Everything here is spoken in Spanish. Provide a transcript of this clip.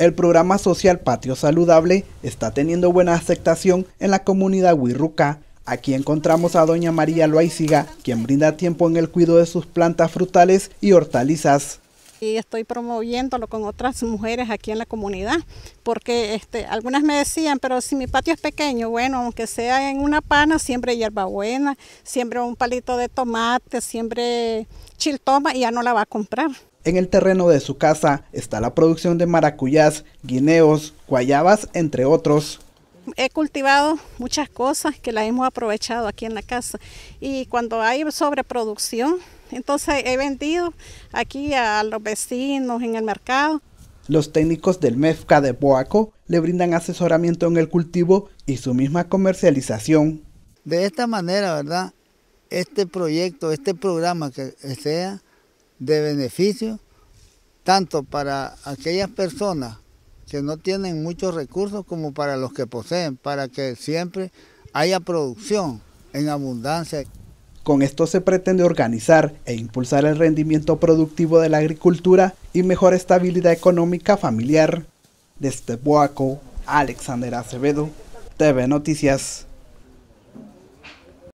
El programa social Patio Saludable está teniendo buena aceptación en la comunidad Huirruca. Aquí encontramos a doña María Loaiziga, quien brinda tiempo en el cuidado de sus plantas frutales y hortalizas. Y estoy promoviéndolo con otras mujeres aquí en la comunidad, porque este, algunas me decían, pero si mi patio es pequeño, bueno, aunque sea en una pana, siempre hierbabuena, siempre un palito de tomate, siempre chiltoma y ya no la va a comprar. En el terreno de su casa está la producción de maracuyás, guineos, guayabas, entre otros. He cultivado muchas cosas que las hemos aprovechado aquí en la casa y cuando hay sobreproducción, entonces he vendido aquí a los vecinos en el mercado. Los técnicos del MEFCA de Boaco le brindan asesoramiento en el cultivo y su misma comercialización. De esta manera, ¿verdad? Este proyecto, este programa que sea, de beneficio tanto para aquellas personas que no tienen muchos recursos como para los que poseen, para que siempre haya producción en abundancia. Con esto se pretende organizar e impulsar el rendimiento productivo de la agricultura y mejor estabilidad económica familiar. Desde Boaco, Alexander Acevedo, TV Noticias.